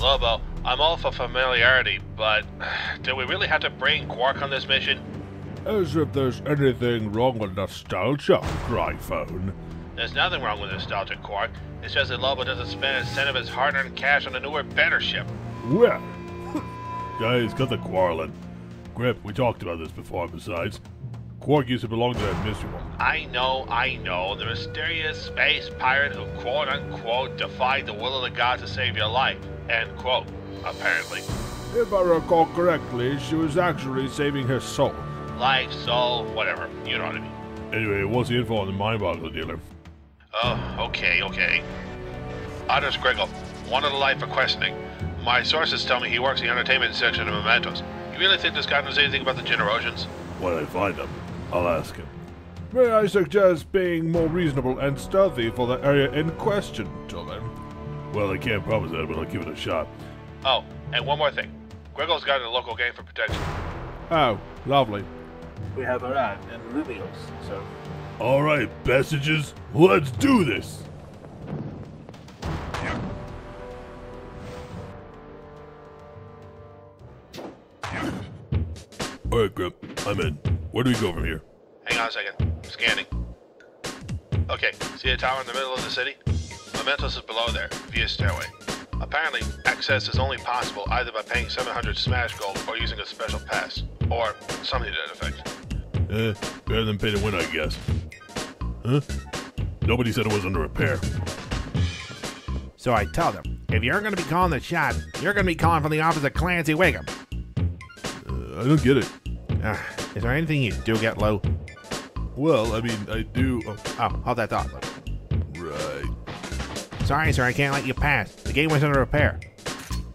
Lobo, I'm all for familiarity, but do we really have to bring Quark on this mission? As if there's anything wrong with nostalgia, Gryphone. There's nothing wrong with nostalgic Quark. It's just that Lobo doesn't spend a cent of his hard-earned cash on a newer, better ship. Well, guys, cut the quarreling. Grip, we talked about this before, besides. Quark used to belong to that mystery one. I know, I know, the mysterious space pirate who quote-unquote defied the will of the gods to save your life. End quote, apparently. If I recall correctly, she was actually saving her soul. Life, soul, whatever. You know what I mean. Anyway, what's the info on the mind boggler dealer? Oh, okay, okay. Otters Griggle, one of the life for questioning. My sources tell me he works in the entertainment section of Mementos. You really think this guy knows anything about the Generosians? When I find him, I'll ask him. May I suggest being more reasonable and stealthy for the area in question? Well, I can't promise that, but I'll give it a shot. Oh, and one more thing. Griggle's got a local game for protection. Oh, lovely. We have Arad in Lumios, so All right, passages, let's do this. All right, Grip, I'm in. Where do we go from here? Hang on a second. Scanning. Okay, see a tower in the middle of the city? Mementos is below there, via stairway. Apparently, access is only possible either by paying 700 Smash Gold or using a special pass. Or something to that effect. Eh, better than pay to win, I guess. Huh? Nobody said it was under repair. So I tell them, if you're going to be calling the shot, you're going to be calling from the office of Clancy Wiggum. Uh, I don't get it. Uh, is there anything you do get low? Well, I mean, I do. Oh, Oh, hold that thought. right. Sorry, sir, I can't let you pass. The gate was under repair.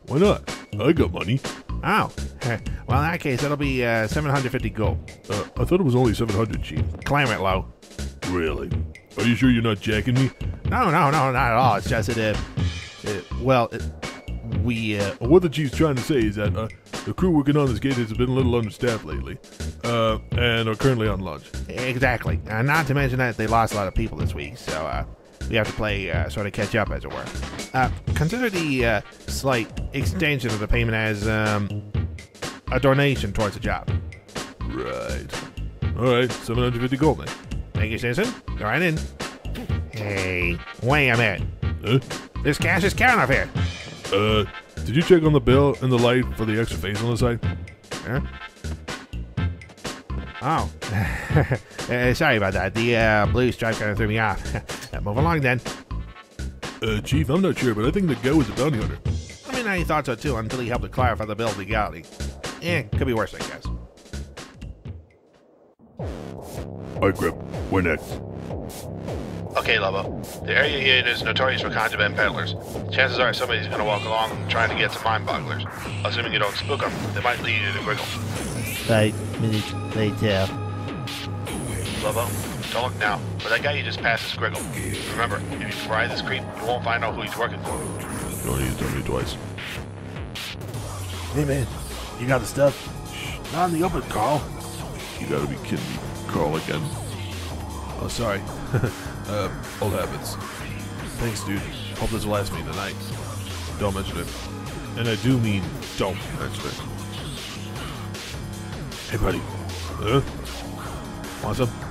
Why not? I got money. Oh, well, in that case, it'll be uh, 750 gold. Uh, I thought it was only 700, Chief. Claim it low. Really? Are you sure you're not jacking me? No, no, no, not at all. It's just that, uh, uh well, uh, we, uh, What the chief's trying to say is that uh, the crew working on this gate has been a little understaffed lately, uh, and are currently on lunch. exactly. Uh, not to mention that they lost a lot of people this week, so uh, we have to play uh, sort of catch up, as it were. Uh, consider the uh, slight extension of the payment as um, a donation towards the job. Right. All right, 750 gold, man. Thank you, citizen. Go right in. Hey, wait a minute. Huh? This cash is counterfeit. Uh, did you check on the bill and the light for the extra face on the side? Huh? Oh, uh, sorry about that. The uh, blue stripe kind of threw me off. Uh, Move along then. Uh, Chief, I'm not sure, but I think the guy was a bounty hunter. I mean, I thought so too until he helped to clarify the bill's legality. Eh, could be worse, I guess. All right, Grip, where next? Okay, Lobo. The area here is notorious for contraband peddlers. Chances are somebody's gonna walk along trying to get to mind bogglers. Assuming you don't spook them, they might lead you to Griggle. five minutes later. Lobo, don't look now, but that guy you just passed is Griggle. Remember, if you fry this creep, you won't find out who he's working for. You only used to tell me twice. Hey man, you got the stuff? Not in the open, Carl. You gotta be kidding me, Carl again. Oh, sorry. uh, old habits. Thanks, dude. Hope this will last me tonight. Don't mention it. And I do mean don't mention it. Hey, buddy. Huh? Want some?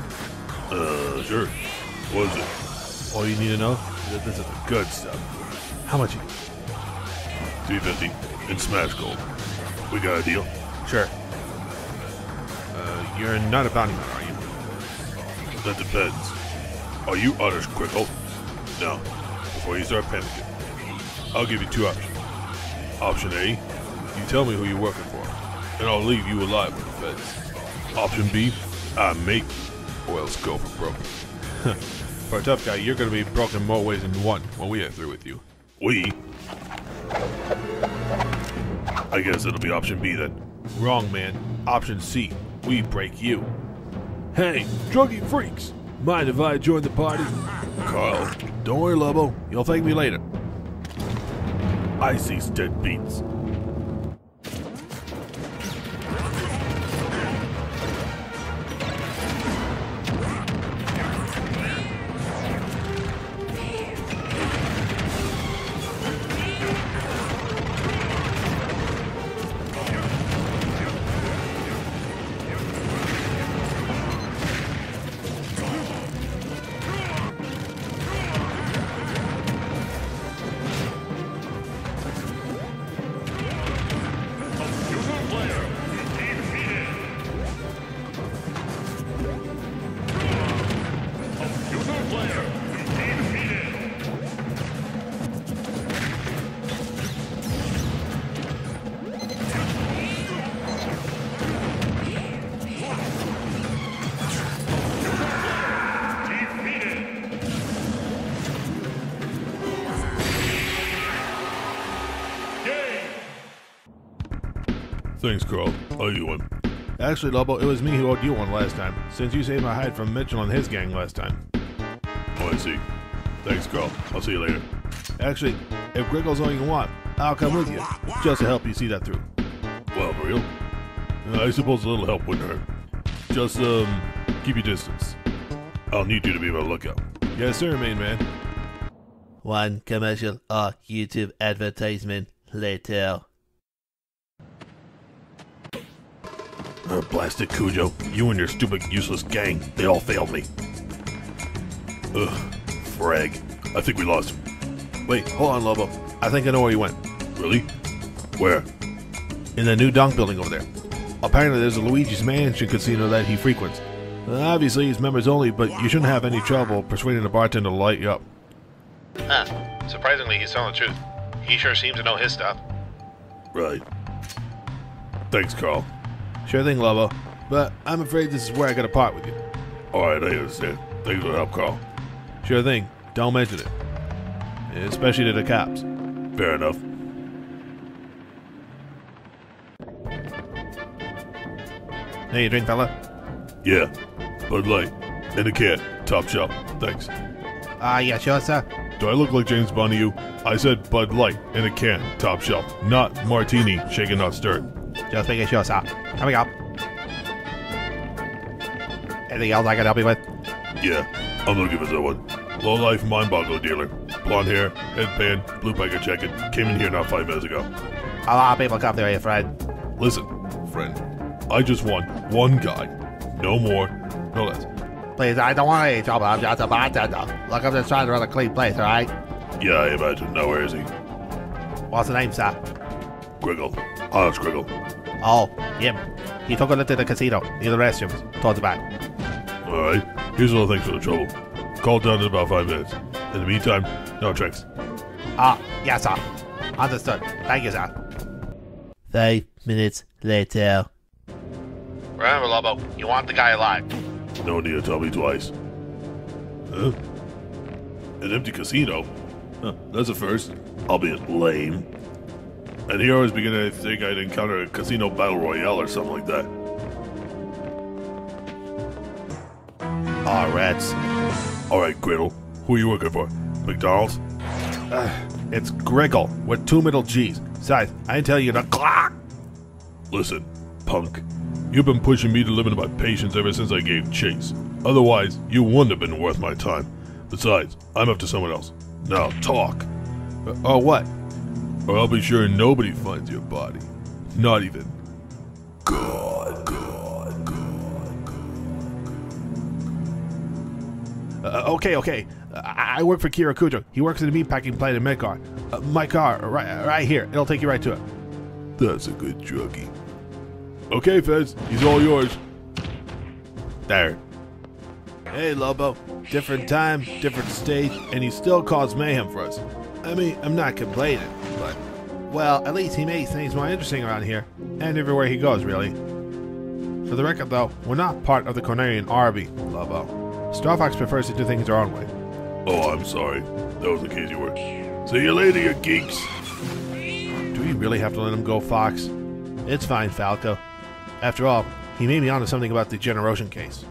Uh, sure. What is it? All you need to know is that this is the good stuff. How much? 350 in Smash Gold. We got a deal? Sure. Uh, you're not a bounty hunter, are you? That depends. Are you Otters Griggle? No. Before you start panicking, I'll give you two options. Option A, you tell me who you're working for, and I'll leave you alive with the feds. Option B, I make you, or else go for broke. For a tough guy, you're gonna be broken more ways than one when we are through with you. We? I guess it'll be option B then. Wrong, man. Option C. We break you. Hey, druggy freaks! Mind if I join the party? Carl, don't worry, Lobo. You'll thank me later. I see dead beats. Thanks, Carl. How you one. Actually, Lobo, it was me who owed you one last time, since you saved my hide from Mitchell and his gang last time. Oh, I see. Thanks, Carl. I'll see you later. Actually, if Griggle's all you want, I'll come with you, just to help you see that through. Well, for real? Uh, I suppose a little help wouldn't hurt. Just, um, keep your distance. I'll need you to be my lookout. Yes, sir, main man. One commercial or YouTube advertisement later. Uh, blasted Cujo. You and your stupid, useless gang. They all failed me. Ugh. Frag. I think we lost him. Wait, hold on, Lobo. I think I know where you went. Really? Where? In the new dunk building over there. Apparently, there's a Luigi's Mansion casino that he frequents. Obviously, he's members only, but you shouldn't have any trouble persuading the bartender to light you up. Huh. Surprisingly, he's telling the truth. He sure seems to know his stuff. Right. Thanks, Carl. Sure thing, Lobo. But I'm afraid this is where I gotta part with you. Alright, I understand. Thanks for the help, Carl. Sure thing. Don't mention it. Especially to the cops. Fair enough. Hey, you drink, fella? Yeah. Bud Light. And a can. Top shelf. Thanks. Ah, yeah, sure, sir. Do I look like James Bond to you? I said Bud Light in a can, top shelf, not martini, shaken not stirred. Just making sure, sir. Coming up. Anything else I can help you with? Yeah, I'm looking for one. Low life mind boggle dealer. Blonde hair, headband, blue biker jacket. Came in here not five minutes ago. A lot of people come through here, friend. Listen, friend. I just want one guy. No more, no less. Please, I don't want any trouble. I'm just a bartender. Look, I'm just trying to run a clean place, alright? Yeah, I imagine. Now where is he? What's the name, sir? Griggle. Honest Griggle. Oh, him. He took a look to the casino, near the restrooms, towards the back. Alright, here's a little thing for the trouble. Call down in about five minutes. In the meantime, no tricks. Ah, yes, sir. Understood. Thank you, sir. Five minutes later. Remember, Lobo, you want the guy alive. No need to tell me twice. Huh? An empty casino? Huh, that's a first. Albeit lame. And here I was beginning to think I'd encounter a casino battle royale or something like that. Ah, rats. Alright, Griddle. Who are you working for? McDonald's? It's Griggle with two middle G's. Besides, I tell you to clock. Listen, punk. You've been pushing me to limit my patience ever since I gave chase. Otherwise, you wouldn't have been worth my time. Besides, I'm up to someone else. Now, talk. Uh, oh, what? Or I'll be sure nobody finds your body. Not even God. God. God. Uh, okay, okay. I I work for Kira Kujo. He works in the meatpacking plant in Medcar. Uh, my car, right, right here. It'll take you right to it. That's a good druggie. Okay, Fez, he's all yours. There. Hey, Lobo. Different time, different stage, and he still causes mayhem for us. I mean, I'm not complaining, but well, at least he makes things more interesting around here and everywhere he goes, really. For the record, though, we're not part of the Cornerian Army, Lobo. Star Fox prefers to do things our own way. Oh, I'm sorry. That was a case you were. See you later, you geeks. Do we really have to let him go, Fox? It's fine, Falco. After all, he made me onto something about the Generation case.